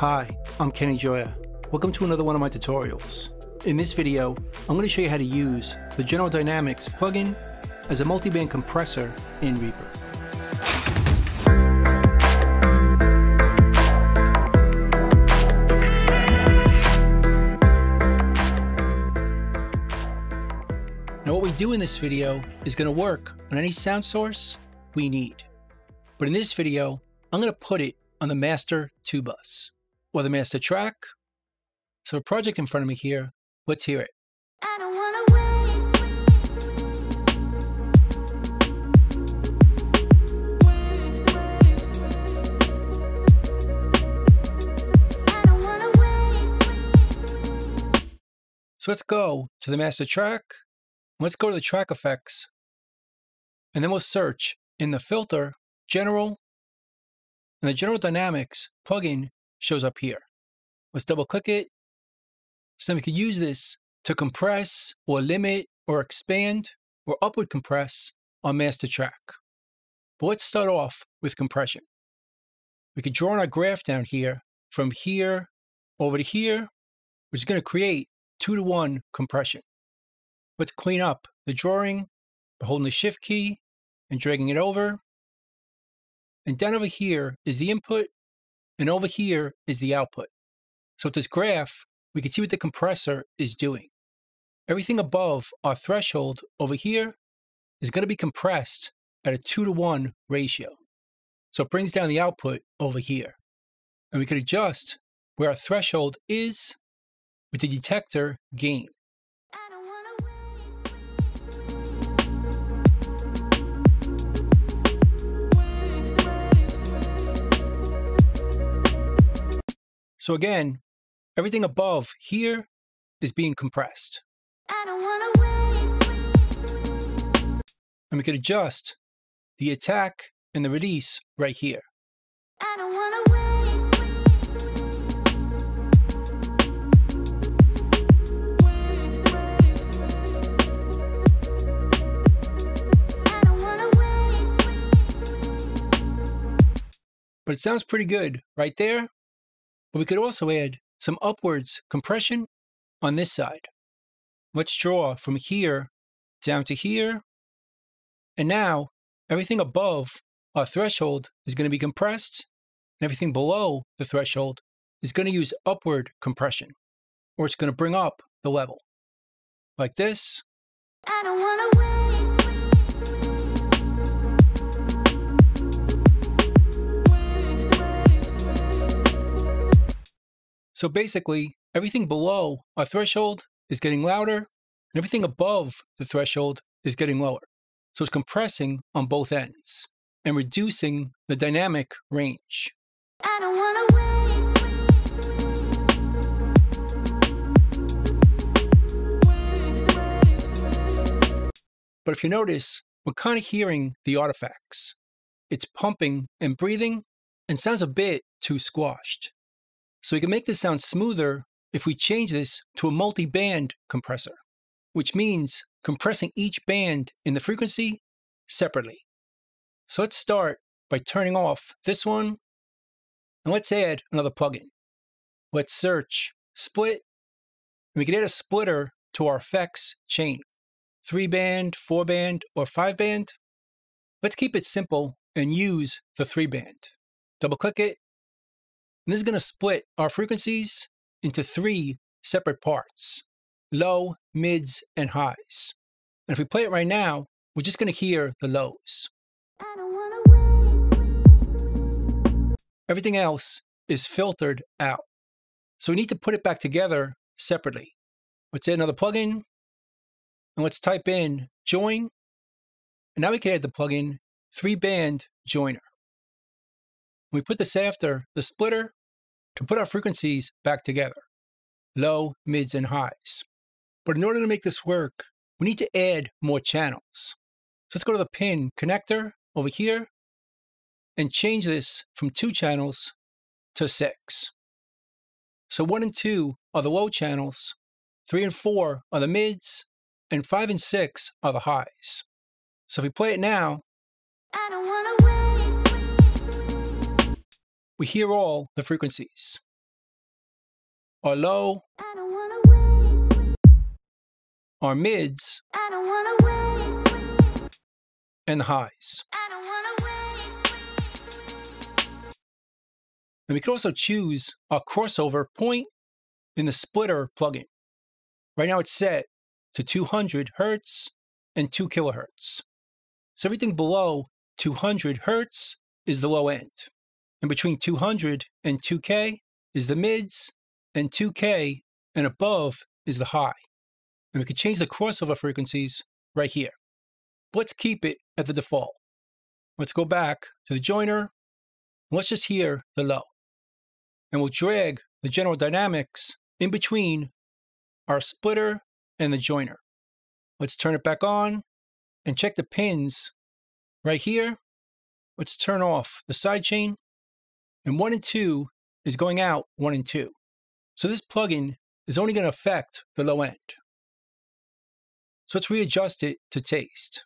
Hi, I'm Kenny Gioia. Welcome to another one of my tutorials. In this video, I'm going to show you how to use the General Dynamics plugin as a multiband compressor in Reaper. Now what we do in this video is going to work on any sound source we need. But in this video, I'm going to put it on the master 2 bus or the master track. So a project in front of me here, let's hear it. So let's go to the master track. Let's go to the track effects. And then we'll search in the filter, general, and the general dynamics plugin shows up here. Let's double click it. So then we could use this to compress or limit or expand or upward compress our master track. But let's start off with compression. We could draw on our graph down here from here over to here, which is going to create two to one compression. Let's clean up the drawing by holding the shift key and dragging it over. And down over here is the input and over here is the output. So with this graph, we can see what the compressor is doing. Everything above our threshold over here is going to be compressed at a 2 to 1 ratio. So it brings down the output over here. And we could adjust where our threshold is with the detector gain. So again, everything above here is being compressed. And we could adjust the attack and the release right here. But it sounds pretty good right there but we could also add some upwards compression on this side. Let's draw from here down to here. And now everything above our threshold is going to be compressed, and everything below the threshold is going to use upward compression, or it's going to bring up the level. Like this. So basically, everything below our threshold is getting louder, and everything above the threshold is getting lower. So it's compressing on both ends and reducing the dynamic range. But if you notice, we're kind of hearing the artifacts. It's pumping and breathing and sounds a bit too squashed. So we can make this sound smoother if we change this to a multi-band compressor, which means compressing each band in the frequency separately. So let's start by turning off this one, and let's add another plugin. Let's search split, and we can add a splitter to our effects chain, three band, four band, or five band. Let's keep it simple and use the three band. Double click it, and this is going to split our frequencies into three separate parts, low, mids, and highs. And if we play it right now, we're just going to hear the lows. Everything else is filtered out. So we need to put it back together separately. Let's add another plugin, and let's type in join. And now we can add the plugin three band joiner. we put this after the splitter, to put our frequencies back together, low, mids, and highs. But in order to make this work, we need to add more channels. So let's go to the pin connector over here and change this from two channels to six. So one and two are the low channels, three and four are the mids, and five and six are the highs. So if we play it now, we hear all the frequencies. our low, our mids, and the highs. And we can also choose our crossover point in the splitter plugin. Right now it's set to 200 hertz and 2 kilohertz. So everything below 200 hertz is the low end. And between 200 and 2K is the mids, and 2K and above is the high. And we can change the crossover frequencies right here. Let's keep it at the default. Let's go back to the joiner. Let's just hear the low. And we'll drag the general dynamics in between our splitter and the joiner. Let's turn it back on and check the pins right here. Let's turn off the sidechain. And 1 and 2 is going out 1 and 2. So this plugin is only going to affect the low end. So let's readjust it to taste.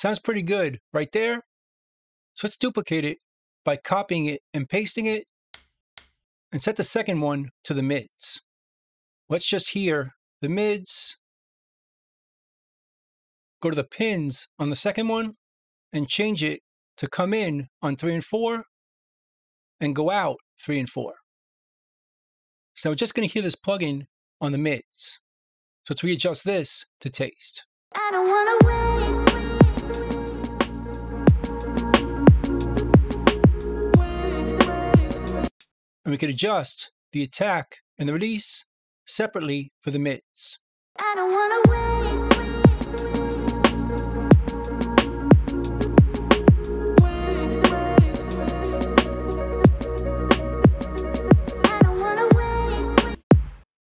Sounds pretty good right there. So let's duplicate it by copying it and pasting it and set the second one to the mids. Let's just hear the mids, go to the pins on the second one and change it to come in on three and four and go out three and four. So we're just going to hear this plugin on the mids. So let's readjust this to taste. And we could adjust the attack and the release separately for the mids.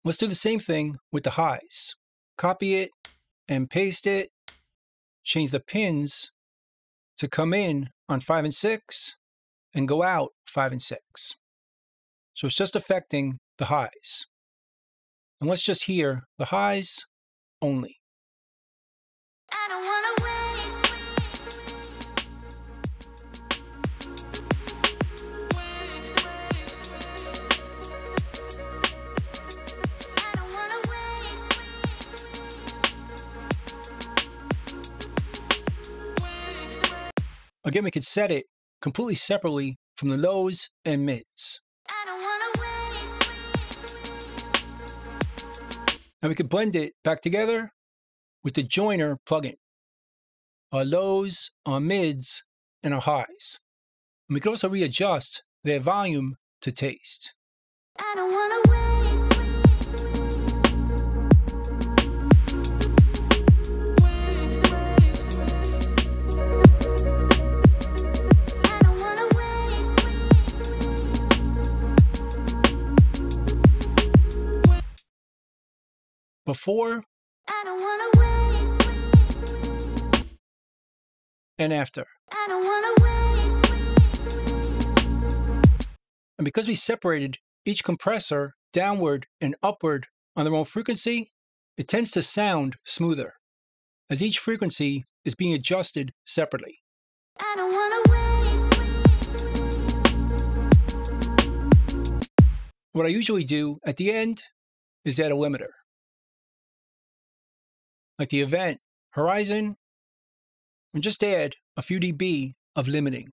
Let's do the same thing with the highs. Copy it and paste it. Change the pins to come in on 5 and 6 and go out 5 and 6. So it's just affecting the highs. And let's just hear the highs only. Again, we could set it completely separately from the lows and mids. And we could blend it back together with the joiner plugin. Our lows, our mids, and our highs. And we could also readjust their volume to taste. Before. And after. And because we separated each compressor downward and upward on their own frequency, it tends to sound smoother, as each frequency is being adjusted separately. What I usually do at the end is add a limiter like the event horizon, and just add a few dB of limiting.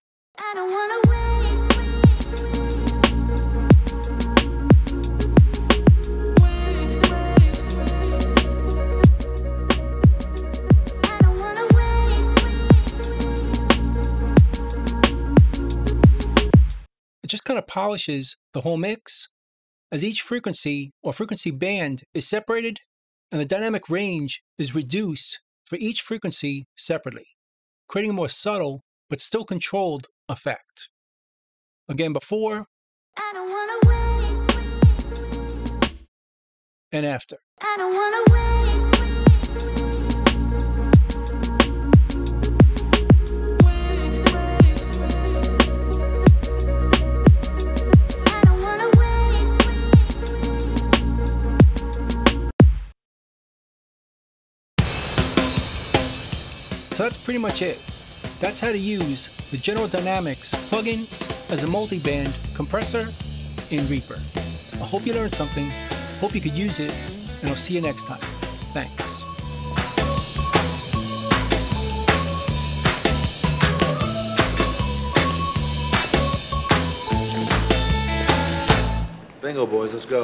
It just kind of polishes the whole mix as each frequency or frequency band is separated and the dynamic range is reduced for each frequency separately, creating a more subtle but still controlled effect. Again, before and after. So that's pretty much it. That's how to use the General Dynamics plugin as a multi-band compressor in Reaper. I hope you learned something, hope you could use it, and I'll see you next time. Thanks. Bingo, boys, let's go.